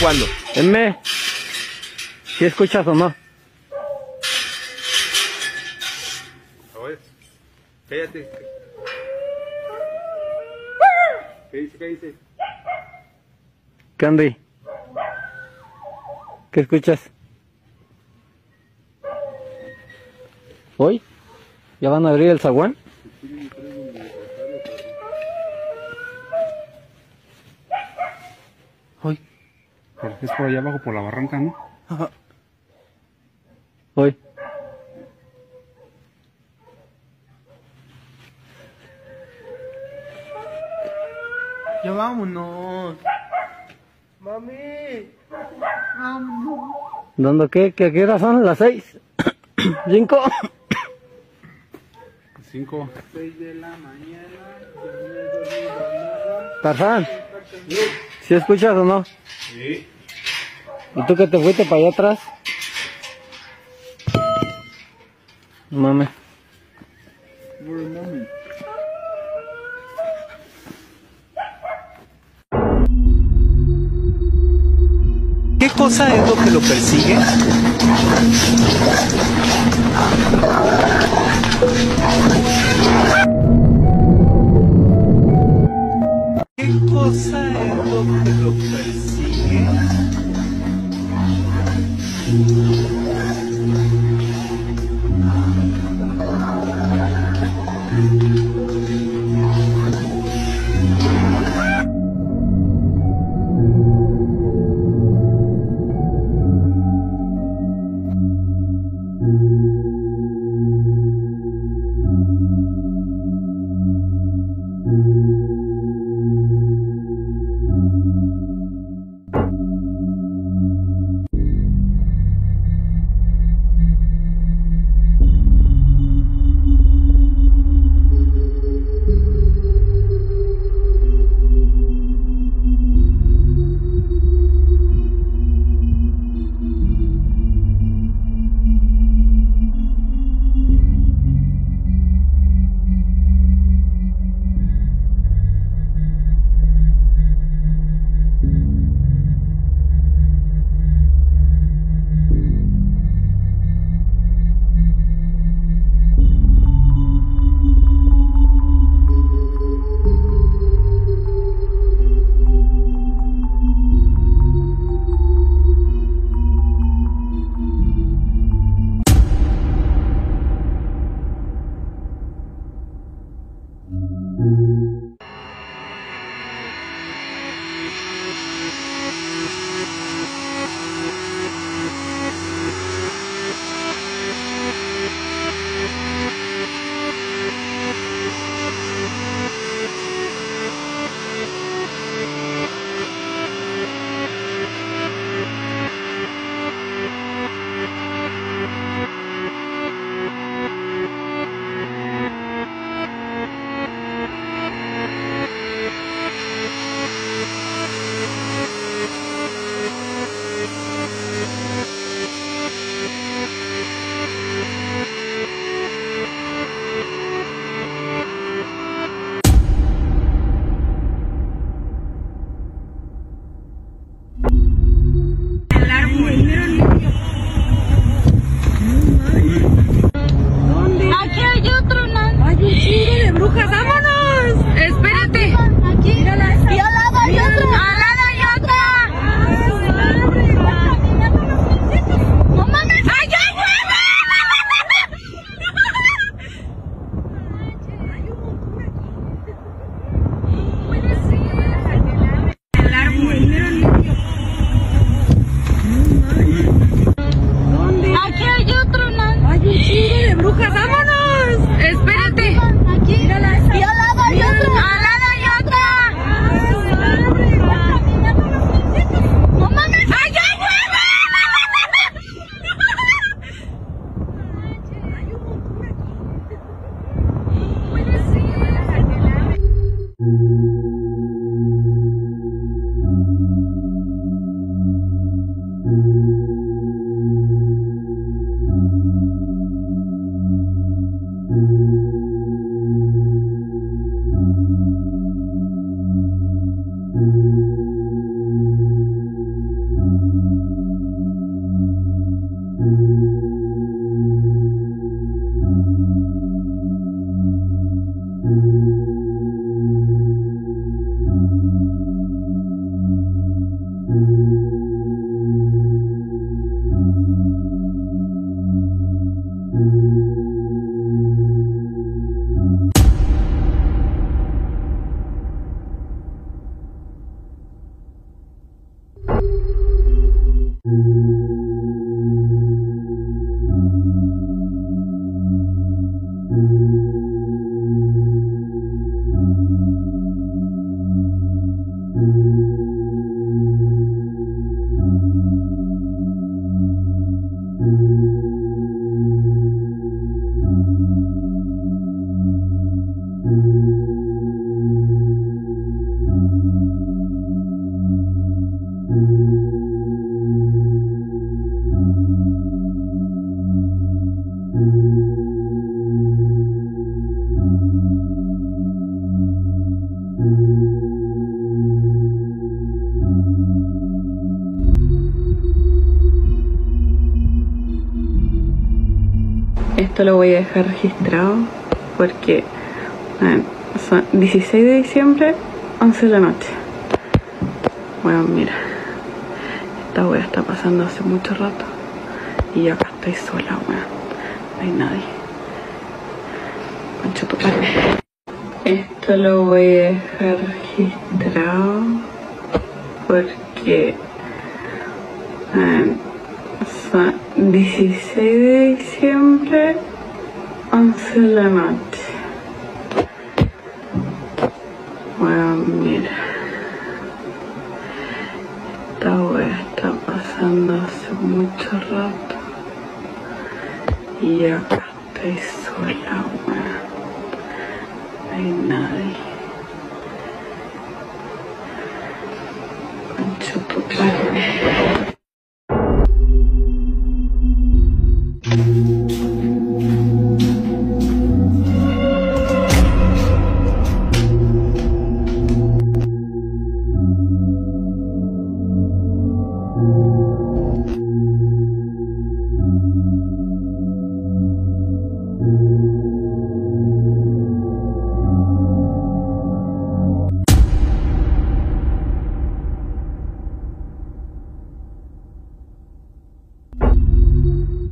¿Cuándo? M. ¿Si escuchas o no? Cállate. ¿Qué dice? ¿Qué dice? ¿Qué Andy? ¿Qué escuchas? ¿Hoy? ¿Ya van a abrir el zaguán? Por- Es por allá abajo, por la barranca, ¿no? Hoy. Ya vámonos. Mami. Vámonos. ¿Dónde qué? ¿Qué, qué hora son? ¿Las seis? ¿Cinco? Cinco. Seis de la mañana. Tarzán, ¿si escuchas o no? Sí. ¿Y tú que te fuiste para allá atrás? Momento. ¿Qué cosa es lo que lo persigue? ¿Qué cosa es lo que lo persigue? Esto lo voy a dejar registrado porque bueno, son 16 de diciembre, 11 de la noche. Bueno, mira, esta wea está pasando hace mucho rato y yo acá estoy sola, weón. No hay nadie. Concha tu. Esto lo voy a dejar registrado porque eh, son 16 de diciembre, 11 de la noche. Bueno, mira. Esta wea está pasando hace mucho rato. Y acá estoy sola, weón. No hay nadie. Concha tu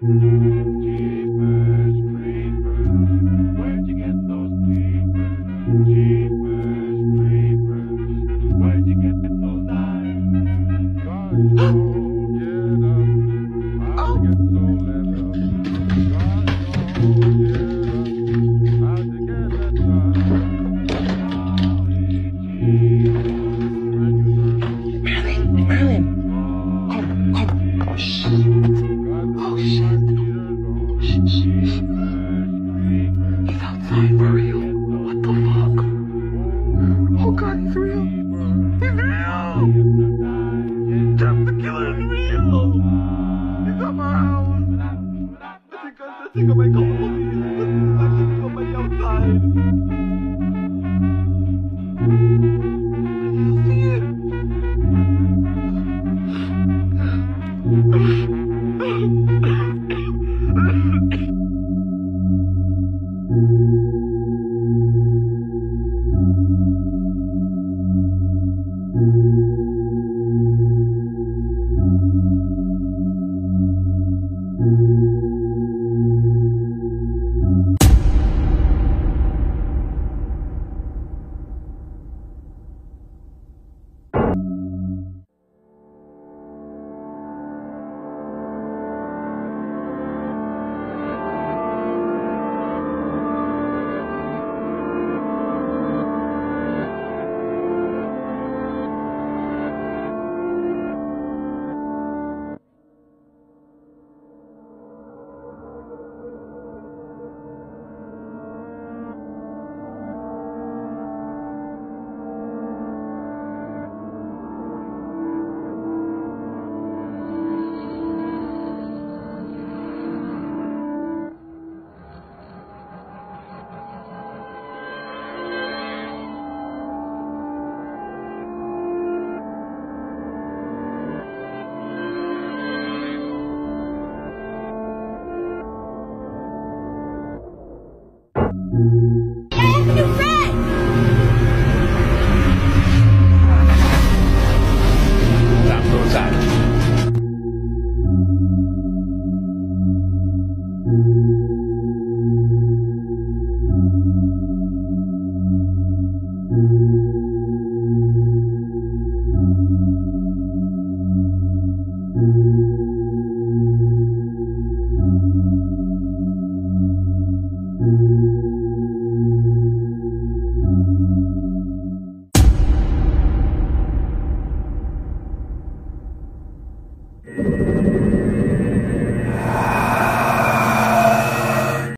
Thank you. 这个门口，但是车门要开。有 爱